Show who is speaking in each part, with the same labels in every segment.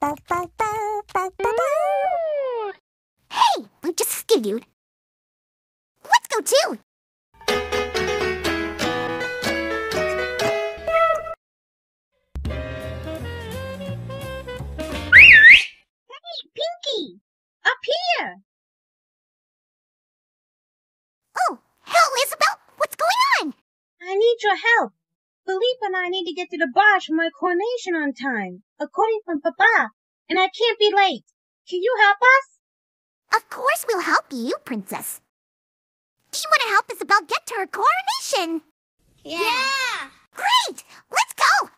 Speaker 1: Hey, we're just skidooed. Let's go too.
Speaker 2: Hey, Pinkie! Up here!
Speaker 1: Oh, hell, Isabel, what's going on?
Speaker 2: I need your help. Philippe and I need to get to the barge for my coronation on time, according from Papa, and I can't be late. Can you help us?
Speaker 1: Of course we'll help you, Princess. Do you want to help Isabel get to her coronation?
Speaker 3: Yeah!
Speaker 1: Great! Let's go!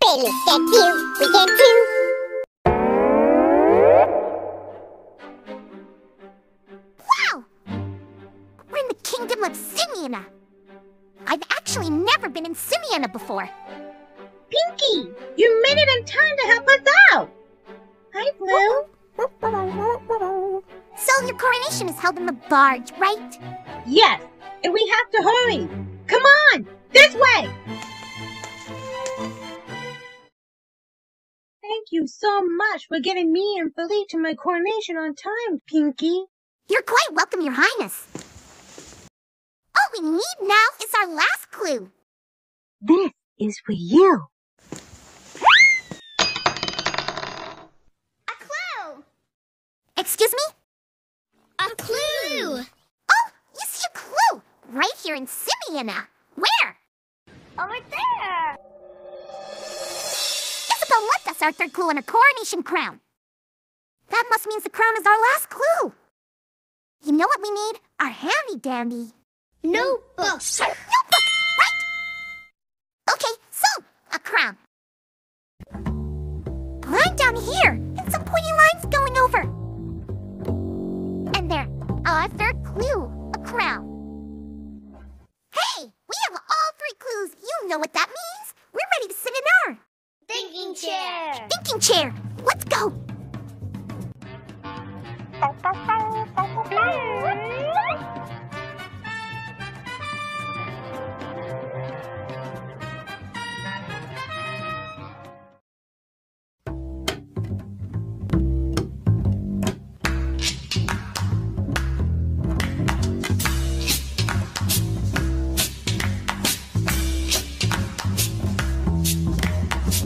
Speaker 3: Bailey get you, we get you.
Speaker 1: Kingdom of Simiana. I've actually never been in Simiana before.
Speaker 2: Pinkie! You made it in time to help us out! Hi, Blue.
Speaker 1: So your coronation is held in the barge, right?
Speaker 2: Yes, and we have to hurry. Come on, this way! Thank you so much for getting me and Philippe to my coronation on time, Pinkie.
Speaker 1: You're quite welcome, Your Highness. All we need now is our last clue.
Speaker 2: This is for you.
Speaker 3: A clue!
Speaker 1: Excuse me?
Speaker 3: A clue!
Speaker 1: Oh, you see a clue right here in Simiana. Where?
Speaker 3: Over there!
Speaker 1: Isabel left us our third clue and a coronation crown. That must mean the crown is our last clue. You know what we need? Our handy dandy
Speaker 3: Notebooks!
Speaker 1: book, right? Okay, so a crown. Line down here, and some pointy lines going over. And there, oh, our third clue, a crown. Hey, we have all three clues. You know what that means. We're ready to sit in our
Speaker 3: Thinking chair!
Speaker 1: thinking chair. Let's go. Hmm.